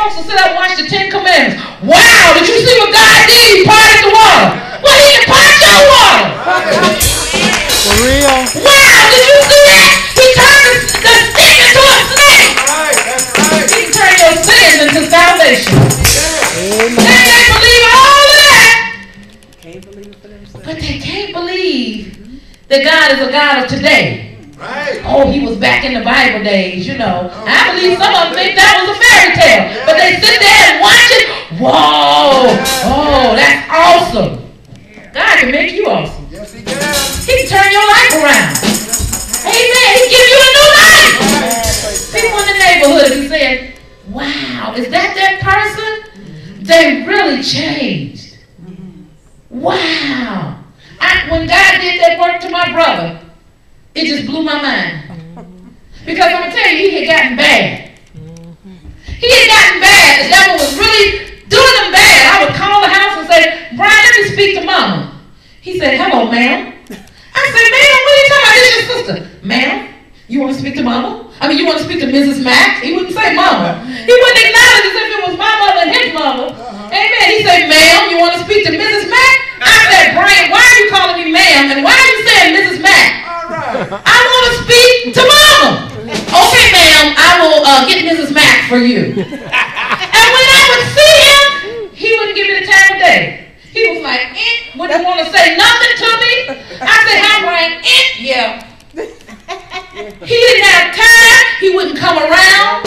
folks will sit up and watch the Ten Commandments. Wow, did you see what God did? He parted the water. Well, he can part your water. For real? Wow, did you see that? He turned the, the stick into a snake. Right, that's right. He can turn your sins into salvation. Amen. They can't believe all of that. Can't believe it for themselves. But they can't believe that God is a God of today. Right. Oh, he was back in the Bible days, you know. I believe some of them think that was a fairy tale. They sit there and watch it. Whoa. Oh, that's awesome. God can make you awesome. Yes, he can. He can turn your life around. Amen. He give you a new life. People in the neighborhood be said, wow, is that that person? They really changed. Wow. I, when God did that work to my brother, it just blew my mind. Because I'm going to tell you, he had gotten bad. He had gotten bad. The devil was really doing him bad. I would call the house and say, Brian, let me speak to mama. He said, hello, ma'am. I said, ma'am, what are you talking about? This your sister. Ma'am, you want to speak to mama? I mean, you want to speak to Mrs. Mack? He wouldn't say mama. He wouldn't acknowledge as if it was my mother and his mother. Amen. He said, ma'am, you want to speak to Mrs. Mack? I said, Brian, why are you calling me ma'am? And why are you saying Mrs. Mack? All right. I want to speak to mama. Okay, ma'am, I will uh, get Mrs. Mack for you. and when I would see him, he wouldn't give me the time of day. He was like, eh, wouldn't want to say nothing to me. I said, hi, Brian. Eh, yeah. He didn't have time. He wouldn't come around.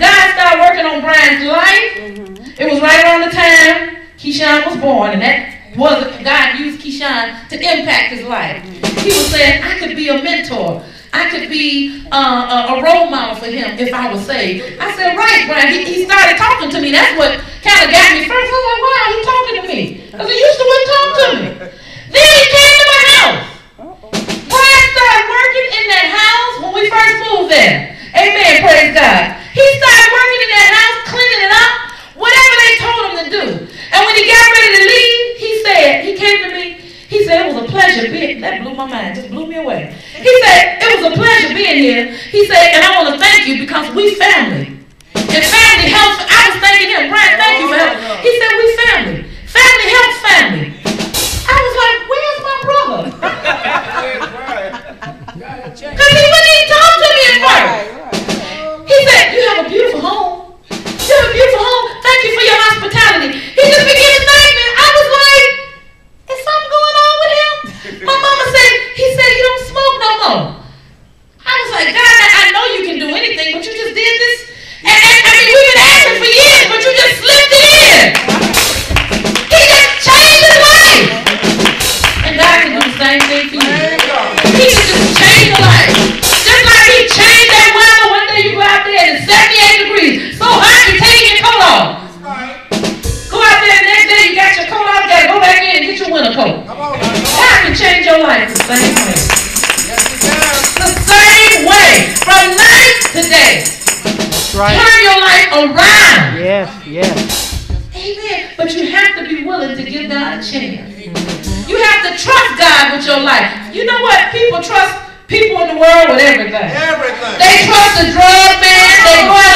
God started working on Brian's life. It was right around the time Keyshawn was born, and that was God used Keyshawn to impact his life. He was saying, I could be a mentor. I could be uh, a, a role model for him if I was saved. I said, right, Brian. He, he started talking to me. That's what kind of got me first. I was like, wow, he talking to me. Because he used to wouldn't talk to me. Then he came to my house. Brian started working in that house when we first moved there. Amen, praise God. He started working in that house, cleaning it up, whatever they told him to do. And when he got ready to leave, he said, he came to me, he said, it was a pleasure being, that blew my mind, just blew me away. He said, it was a pleasure being here. He said, and I want to thank you because life the same way. Yes, he can. The same way. From night to day. That's right. Turn your life around. Yes, yes. Amen. But you have to be willing to give God a chance. You have to trust God with your life. You know what? People trust people in the world with everything. Everything. They trust the drug man. They go